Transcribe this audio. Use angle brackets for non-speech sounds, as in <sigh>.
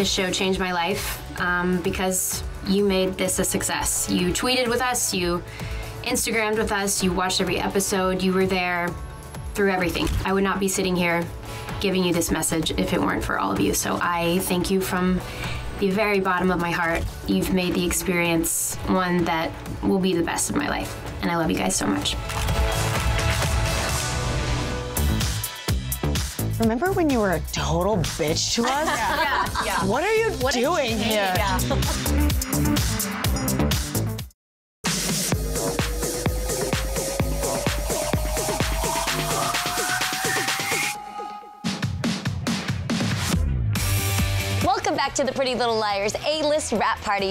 This show changed my life um, because you made this a success. You tweeted with us, you Instagrammed with us, you watched every episode, you were there through everything. I would not be sitting here giving you this message if it weren't for all of you. So I thank you from the very bottom of my heart. You've made the experience one that will be the best of my life. And I love you guys so much. Remember when you were a total bitch to us? <laughs> Yeah, yeah. What are you doing here? Yeah. Welcome back to the Pretty Little Liars A-list wrap party.